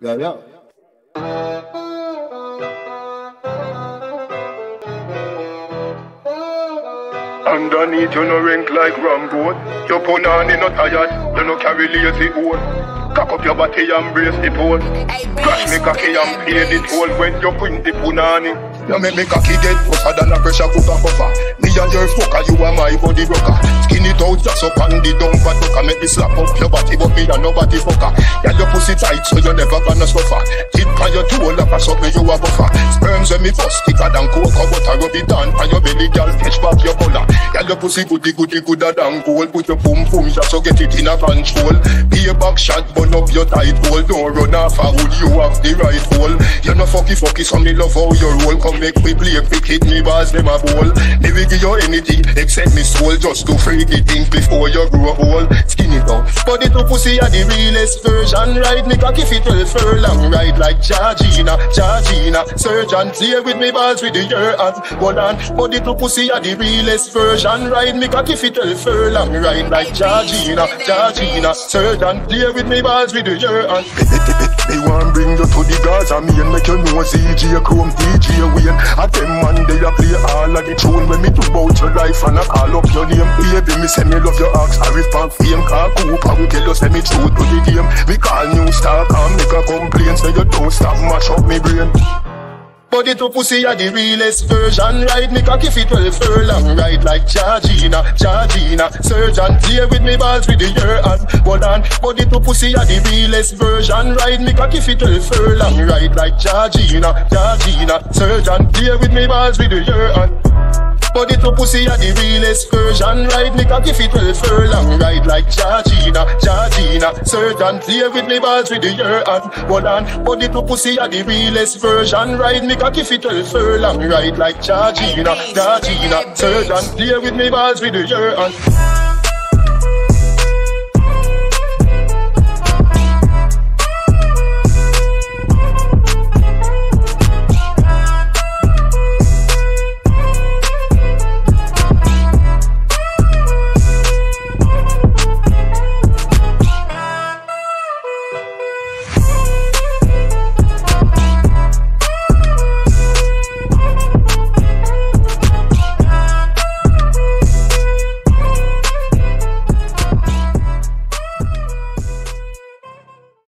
Yeah, yeah. Underneath you no rank like Rambo. Your punani no tired, you no carry lazy old. Cock up your body and brace the pole. Crash me cocky and pay the toll when you print the punani. You make me cocky get tougher than a pressure cooker cover. Me and your fucker, you are my body rocker. Skin it out just up on the dump and tucker. Make me slap up your body, but me and nobody fucker. Yeah, your pussy tight, so you never gonna suffer. Tip on your toe, like a something you a buffer. Sperms when me bust thicker than cocoa butter. Rub it on on your belly, girl, catch back your collar. Yeah, your pussy goody goody gooder than gold. Put your boom boom, just so get it in a control. Be a back shot, burn up your tight hole. Don't run off a hood, you have the right hole. You're no fucky fucky, so me love how you roll. Come make me play quick, hit me bars, them a bowl. Never give you anything except me soul. Just to freaky things before you grow old. Skinny down. Body to pussy are the realest version. Ride me cocky fit 12 furlong. Ride like Georgina, Georgina. Surgeon, play with me balls with the your hand. Hold on. But Body to pussy are the realest version. Ride me cocky fit 12 furlong. Ride like Georgina, Georgina. Surgeon, play with me balls with the your hand. Me want bring you to the Gaza Me and make you know CJ Chrome DJ Wayne A them man they a play all of the tune When me talk about your life and I call up your name. Baby me say me love your axe. Harry Park fame Car Cooper we tell you say me true to the game. Me call new star come make a complaint. Say you don't stop mash up me brain. Body to pussy are the realest version. Ride me cocky fit 12 furlong. Ride like Georgina, Georgina. Surgeon, play with me balls with the your hand Hold on, body to pussy are the realest version. Ride me cocky fit 12 furlong. Ride like Georgina, Georgina. Surgeon, play with me balls with the your hand Body to pussy are the realest version. Ride me cocky fit 12 furlong Ride like Georgina, Georgina. Surgeon, play with me balls with the your hand Hold on, body to pussy are the realest version. Ride me cocky fit 12 furlong Ride like Georgina, Georgina. Surgeon, play with me balls with the your hand